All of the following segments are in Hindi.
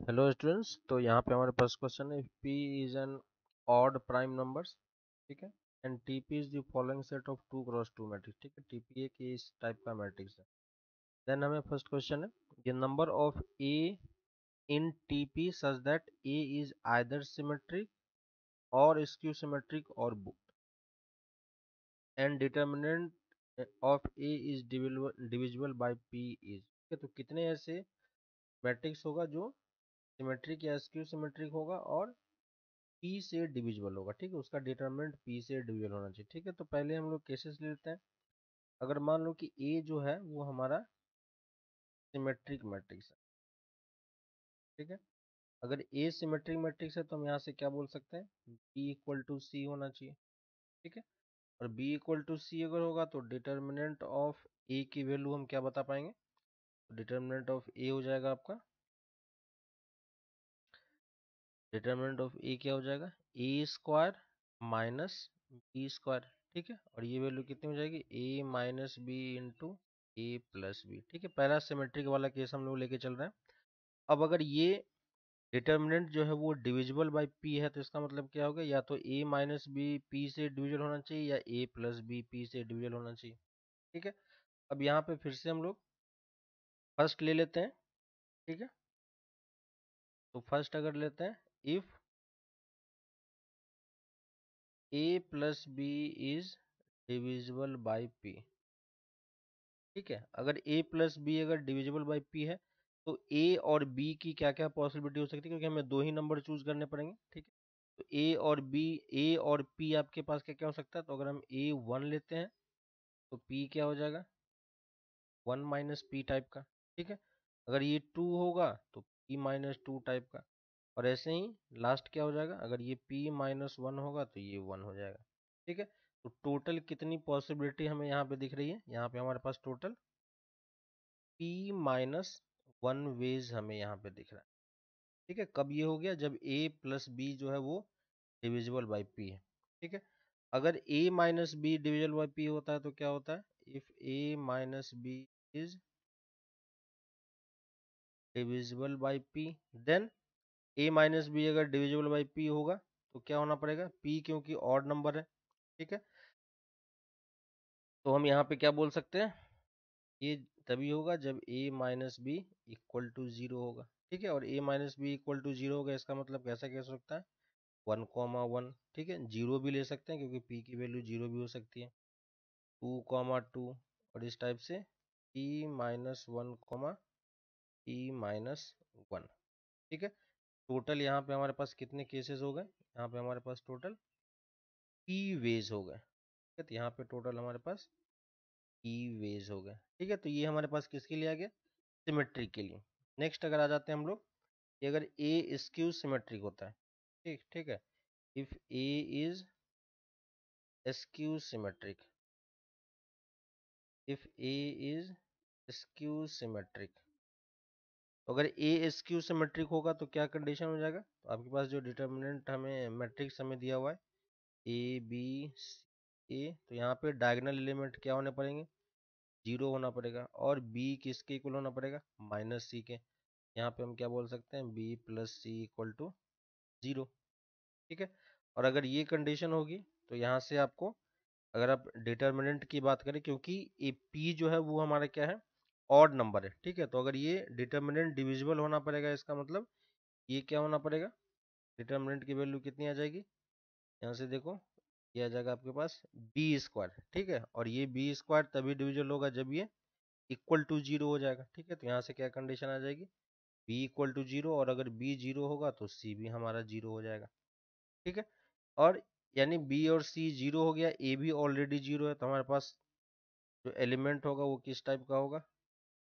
हेलो स्टूडेंट्स तो यहाँ पे हमारे पास क्वेश्चन है, p is an odd prime numbers ठीक है? And tp is the following set of two cross two matrix ठीक है? Tp एक इस टाइप का मैट्रिक्स है। देन हमें फ़र्स्ट क्वेश्चन है the number of a in tp such that a is either symmetric और स्क्यू सिमेट्रिक और both and determinant of a is divisible by p is ठीक है? तो कितने ऐसे मैट्रिक्स होगा जो सिमेट्रिक या स्क्यू सिमेट्रिक होगा और P से डिविजिबल होगा, ठीक है? उसका डिटरमिनेंट P से डिविजिबल होना चाहिए, ठीक है? तो पहले हम लोग केसेस ले लेते हैं। अगर मान लो कि A जो है, वो हमारा सिमेट्रिक मैट्रिक्स है, ठीक है? अगर A सिमेट्रिक मैट्रिक्स है तो हम यहाँ से क्या बोल सकते हैं? B इक्वल टू सी होना चाहिए, ठीक है? और B इक्वल टू सी अगर होगा तो डिटर्मिनेंट ऑफ़ A की वैल्यू हम क्या बता पाएँगे? डिटर्मिनेंट ऑफ़ A हो जाएगा आपका डिटर्मिनेंट ऑफ़ ए क्या हो जाएगा? A square minus B square, ठीक है? और ये वैल्यू कितनी हो जाएगी? A minus B into A plus B, ठीक है? पहला सिमेट्रिक वाला केस हम लोग लेके चल रहे हैं। अब अगर ये डिटर्मिनेंट जो है वो डिविजिबल बाई पी है तो इसका मतलब क्या होगा या तो ए माइनस बी पी से डिविजल होना चाहिए या ए प्लस बी पी से डिविजल होना चाहिए, ठीक है? अब यहाँ पे फिर से हम लोग फ़र्स्ट ले लेते हैं, ठीक है? तो फ़र्स्ट अगर लेते हैं if a plus b is divisible by p. ठीक है? अगर a प्लस बी अगर डिविजिबल बाई पी है तो a और b की क्या क्या पॉसिबिलिटी हो सकती है? क्योंकि हमें दो ही नंबर चूज़ करने पड़ेंगे, ठीक है? तो a और b, a और p आपके पास क्या क्या हो सकता है? तो अगर हम a वन लेते हैं तो p क्या हो जाएगा? वन माइनस पी टाइप का, ठीक है? अगर ये टू होगा तो p माइनस टू टाइप का। और ऐसे ही लास्ट क्या हो जाएगा? अगर ये p माइनस वन होगा तो ये वन हो जाएगा, ठीक है? तो टोटल कितनी पॉसिबिलिटी हमें यहाँ पे दिख रही है? यहाँ पे हमारे पास total p minus one ways हमें यहाँ पे दिख रहा है, ठीक है? कब ये हो गया? जब a प्लस बी जो है वो डिविजिबल बाई p है, ठीक है? अगर a minus B divisible by P होता है तो क्या होता है? If a minus B is divisible by p then A minus B अगर डिविजिबल बाई पी होगा तो क्या होना पड़ेगा? पी क्योंकि ऑड नंबर है, ठीक है? तो हम यहाँ पे क्या बोल सकते हैं? ये तभी होगा जब A minus B equal to zero होगा, ठीक है? और A minus B equal to zero होगा, इसका मतलब कैसा कह सकता है? वन कॉमा वन ठीक है? ज़ीरो भी ले सकते हैं, क्योंकि पी की वैल्यू ज़ीरो भी हो सकती है। टू कॉमा टू और इस टाइप से P minus one comma P minus one ठीक है? टोटल यहाँ पे हमारे पास कितने केसेस हो गए? यहाँ पे हमारे पास टोटल पी वेज हो गए। ठीक है तो यहाँ पे टोटल हमारे पास पी वेज हो गए। ठीक है तो ये हमारे पास किसके लिए आ गया? सिमेट्रिक के लिए। नेक्स्ट अगर आ जाते हैं हम लोग कि अगर ए स्क्यू सिमेट्रिक होता है, ठीक ठीक है if A is skew symmetric if A is skew symmetric अगर ए एस क्यू सिमेट्रिक होगा तो क्या कंडीशन हो जाएगा? तो आपके पास जो डिटर्मिनेंट हमें मैट्रिक्स हमें दिया हुआ है ए बी ए तो यहाँ पे डायगनल एलिमेंट क्या होने पड़ेंगे? ज़ीरो होना पड़ेगा और बी किसके इक्वल होना पड़ेगा? माइनस सी के। यहाँ पे हम क्या बोल सकते हैं? B plus C equal to zero. ठीक है? और अगर ये कंडीशन होगी तो यहाँ से आपको, अगर आप डिटर्मिनेंट की बात करें, क्योंकि ए पी जो है वो हमारा क्या है? ऑड नंबर है, ठीक है? तो अगर ये डिटर्मिनेंट डिविजिबल होना पड़ेगा इसका मतलब ये क्या होना पड़ेगा? डिटर्मिनेंट की वैल्यू कितनी आ जाएगी? यहाँ से देखो, ये आ जाएगा आपके पास बी स्क्वायर ठीक है? और ये बी स्क्वायर तभी डिविजल होगा जब ये इक्वल टू ज़ीरो हो जाएगा, ठीक है? तो यहाँ से क्या कंडीशन आ जाएगी? बी इक्वल टू ज़ीरो और अगर बी ज़ीरो होगा तो सी भी हमारा ज़ीरो हो जाएगा, ठीक है? और यानी बी और सी ज़ीरो हो गया ए भी ऑलरेडी ज़ीरो है तो हमारे पास जो एलिमेंट होगा वो किस टाइप का होगा?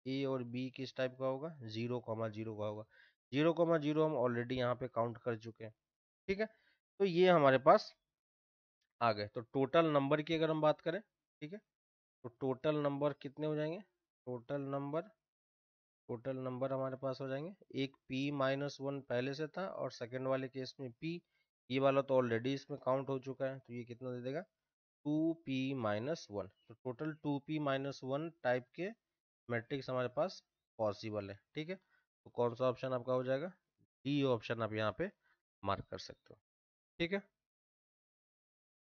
ए और बी किस टाइप का होगा? ज़ीरो कॉमा ज़ीरो का होगा। ज़ीरो कॉमा ज़ीरो हम ऑलरेडी यहाँ पे काउंट कर चुके हैं। ठीक है? तो ये हमारे पास आ गए। तो टोटल नंबर की अगर हम बात करें, ठीक है? तो टोटल नंबर कितने हो जाएँगे? टोटल नंबर टोटल नंबर हमारे पास हो जाएँगे। एक p माइनस वन पहले से था और सेकंड वाले केस में p ये वाला तो ऑलरेडी इसमें काउंट हो चुका है। तो ये कितना दे देगा? Two P minus one. तो total two P minus one type के मैट्रिक्स हमारे पास पॉसिबल है, ठीक है? तो कौन सा ऑप्शन आपका हो जाएगा? डी ऑप्शन आप यहाँ पे मार्क कर सकते हो, ठीक है?